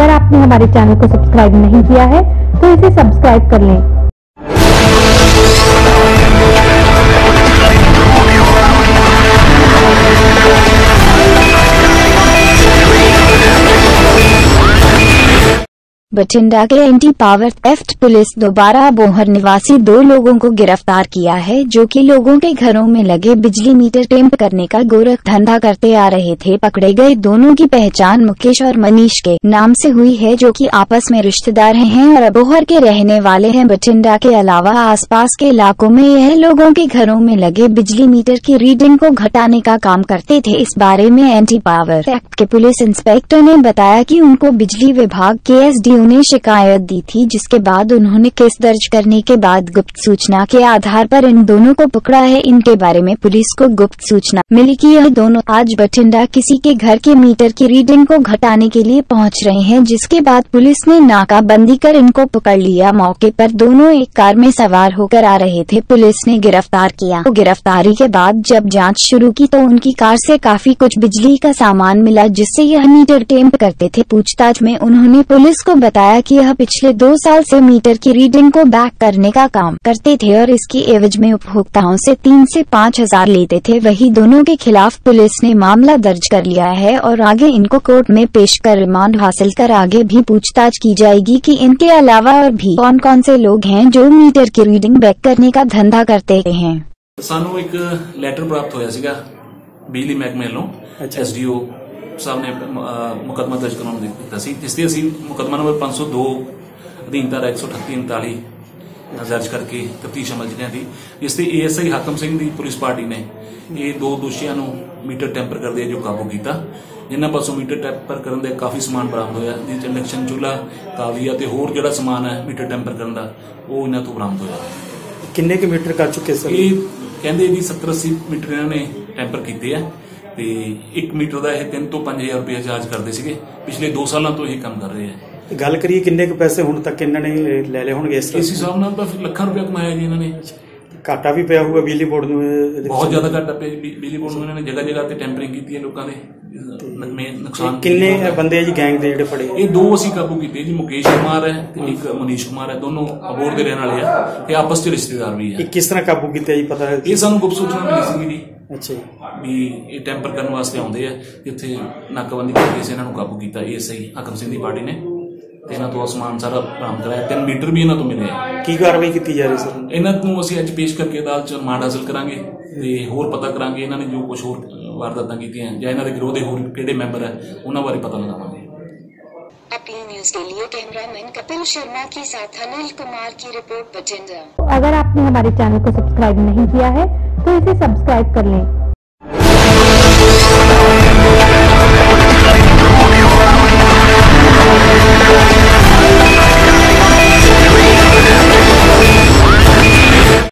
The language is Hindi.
अगर आपने हमारे चैनल को सब्सक्राइब नहीं किया है तो इसे सब्सक्राइब कर लें। बठिंडा के एंटी पावर थेफ्ट पुलिस दोबारा बोहर निवासी दो लोगों को गिरफ़्तार किया है, जो कि लोगों के घरों में लगे बिजली मीटर टेम्प करने का गोरख धंधा करते आ रहे थे। पकड़े गए दोनों की पहचान मुकेश और मनीष के नाम से हुई है, जो कि आपस में रिश्तेदार हैं और बोहर के रहने वाले हैं। बठिंडा के अलावा आसपास के इलाकों में यह लोगों के घरों में लगे बिजली मीटर की रीडिंग को घटाने का काम करते थे। इस बारे में एंटी पावर एक्ट के पुलिस इंस्पेक्टर ने बताया की उनको बिजली विभाग के एस ने शिकायत दी थी, जिसके बाद उन्होंने केस दर्ज करने के बाद गुप्त सूचना के आधार पर इन दोनों को पकड़ा है। इनके बारे में पुलिस को गुप्त सूचना मिली कि यह दोनों आज बठिंडा किसी के घर के मीटर की रीडिंग को घटाने के लिए पहुँच रहे हैं, जिसके बाद पुलिस ने नाकाबंदी कर इनको पकड़ लिया। मौके पर दोनों एक कार में सवार होकर आ रहे थे। पुलिस ने गिरफ़्तार किया। तो गिरफ्तारी के बाद जब जाँच शुरू की तो उनकी कार से काफ़ी कुछ बिजली का सामान मिला, जिससे यह मीटर टेम्प करते थे। पूछताछ में उन्होंने पुलिस को बताया कि यह पिछले दो साल से मीटर की रीडिंग को बैक करने का काम करते थे और इसकी एवज में उपभोक्ताओं से तीन से पाँच हजार लेते थे वही दोनों के खिलाफ पुलिस ने मामला दर्ज कर लिया है और आगे इनको कोर्ट में पेश कर रिमांड हासिल कर आगे भी पूछताछ की जाएगी कि इनके अलावा और भी कौन कौन से लोग हैं जो मीटर की रीडिंग बैक करने का धंधा करते हैं ਸਾਨੂੰ ਇੱਕ ਲੈਟਰ ਪ੍ਰਾਪਤ ਹੋਇਆ ਸੀਗਾ ਬਿਜਲੀ ਮਹਿਕਮੇ ਵੱਲੋਂ ਐਸਡੀਓ ਸਾਹਿਬ ਨੇ ਮੁਕੱਦਮਾ ਦਰਜ ਕਰਾਉਣ ਦਿੱਤਾ ਸੀ। ਜਿਸ ਤੇ ਅਸੀਂ ਮੁਕੱਦਮਾ ਨੰਬਰ 502 ਅਧੀਨ ਧਾਰਾ 138 39 ਦਰਜ ਕਰਕੇ ਤਫਤੀਸ਼ ਅਮਲ ਚ ਦੀ ਜਿਸ ਤੇ ਏਐਸਆਈ ਹਾਕਮ ਸਿੰਘ ਦੀ ਪੁਲਿਸ ਪਾਰਟੀ ਨੇ ਇਹ ਦੋ ਦੋਸ਼ੀਆਂ ਨੂੰ ਮੀਟਰ ਟੈਂਪਰ ਕਰਦੇ ਜੋ ਕਾਬੂ ਕੀਤਾ। ਜਿਨ੍ਹਾਂ ਪਾਸੋਂ ਮੀਟਰ ਟੈਂਪਰ ਕਰਨ ਦੇ ਕਾਫੀ ਸਮਾਨ ਬਰਾਮਦ ਹੋਇਆ। ਜਿਸ ਇੰਡਕਸ਼ਨ ਚੁੱਲ੍ਹਾ ਕਾਵੀਆ ਤੇ ਹੋਰ ਜਿਹੜਾ ਸਮਾਨ ਹੈ ਮੀਟਰ ਟੈਂਪਰ ਕਰਨ ਦਾ ਉਹ ਇਹਨਾਂ ਤੋਂ ਬਰਾਮਦ ਹੋਇਆ। ਕਿੰਨੇ ਕੁ ਮੀਟਰ ਕਰ ਚੁੱਕੇ ਸਰ? ਇਹ ਕਹਿੰਦੇ ਵੀ 70 80 ਮੀਟਰ ਇਹਨਾਂ ਨੇ ਟੈਂਪਰ ਕੀਤੇ ਆ। ਤੇ 1 ਮੀਟਰ ਦਾ ਇਹ 3 ਤੋਂ 5000 ਰੁਪਏ ਚਾਰਜ ਕਰਦੇ ਸੀਗੇ। ਪਿਛਲੇ 2 ਸਾਲਾਂ ਤੋਂ ਇਹ ਕੰਮ ਕਰ ਰਹੇ ਆ। ਗੱਲ ਕਰੀਏ ਕਿੰਨੇ ਕੁ ਪੈਸੇ ਹੁਣ ਤੱਕ ਇਹਨਾਂ ਨੇ ਲੈ ਲਏ ਹੋਣਗੇ ਇਸ ਇਸ ਹਿਸਾਬ ਨਾਲ ਤਾਂ ਫਿਰ ਲੱਖਾਂ ਰੁਪਏ ਕਮਾਇਆ ਜੀ ਇਹਨਾਂ ਨੇ। ਘਾਟਾ ਵੀ ਪਿਆ ਹੋਊਗਾ ਬਿਜਲੀ ਬੋਰਡ ਨੂੰ ਵਿੱਚ। ਬਹੁਤ ਜ਼ਿਆਦਾ ਘਾਟਾ ਪਿਆ ਜੀ ਬਿਜਲੀ ਬੋਰਡ ਨੂੰ ਇਹਨਾਂ ਨੇ ਜਗ੍ਹਾ ਜਗ੍ਹਾ ਤੇ ਟੈਂਪਰਿੰਗ ਕੀਤੀ ਹੈ ਲੋਕਾਂ ਨੁਕਸਾਨ ਕਿੰਨੇ ਬੰਦੇ ਆ ਜੀ ਗੈਂਗ ਦੇ ਜਿਹੜੇ ਫੜੇ? ਇਹ ਦੋ ਅਸੀਂ ਕਾਬੂ ਕੀਤੇ ਜੀ ਮੁਕੇਸ਼ ਕੁਮਾਰ ਹੈ ਤੇ ਇੱਕ ਮਨੀਸ਼ ਕੁਮਾਰ ਹੈ ਦੋਨੋਂ ਅਬੋਰ ਦੇ ਰਹਿਣ ਵਾਲੇ ਆ ਤੇ ਆਪਸ ਚ ਰਿਸ਼ਤੇਦਾਰ ਵੀ ਇਹ ਕਿਸ ਤਰ੍ਹਾਂ ਕਾਬੂ ਕੀਤਾ ਜੀ ਪਤਾ ਹੈ? ਇਹ ਸਾਨੂੰ ਗੁਪਤ ਸੂਚਨਾ ਮਿਲੀ ਸੀਗੀ ਜੀ। ਅੱਛਾ ਜੀ ਵੀ ਇਹ ਟੈਂਪਰ ਕਰਨ ਵਾਸਤੇ ਆਉਂਦੇ ਆ ਜਿੱਥੇ ਨਾਕਾਬੰਦੀ ਕਰਕੇ ਅਸੀਂ ਇਹਨਾਂ ਨੂੰ ਕਾਬੂ ਕੀਤਾ ਇਹ ਸਹੀ ਹਾਕਮ ਸਿੰਘ ਦੀ ਪਾਰਟੀ ਨੇ ਤੇ ਇਹਨਾਂ ਤੋਂ ਸਮਾਨ ਸਾਰਾ ਬਰਾਮਦ ਕਰਾਇਆ ਤਿੰਨ ਮੀਟਰ ਵੀ ਇਹਨਾਂ ਤੋਂ ਮਿਲੇ ਆ ਕੀ ਕਾਰਵਾਈ ਕੀਤੀ ਜਾ ਰਹੀ ਸਰ ਇਹਨਾਂ ਨੂੰ ਅਸੀਂ ਅੱਜ ਪੇਸ਼ ਕਰਕੇ ਅਦਾਲਤ ਚ ਰਿਮਾਂਡ ਹਾਸਲ ਕਰਾਂਗੇ ਤੇ ਹੋਰ ਪਤਾ ਕਰਾਂਗੇ ਇਹਨਾਂ ਨੇ ਜੋ ਕੁਝ ਹੋਰ ਅ, ਵਾਰਦਾਤਾਂ ਕੀਤੀਆਂ ਜਾਂ ਇਹਨਾਂ ਦੇ ਗਿਰੋਹ ਦੇ ਹੋਰ ਕਿਹੜੇ ਮੈਂਬਰ ਹੈ ਉਹਨਾਂ ਬਾਰੇ ਪਤਾ ਲਗਾਵਾਂਗੇ अपनी न्यूज के लिए कैमरामैन कपिल शर्मा के साथ अनिल कुमार की रिपोर्ट बठिंडा अगर आपने हमारे चैनल को सब्सक्राइब नहीं किया है तो इसे सब्सक्राइब कर लें।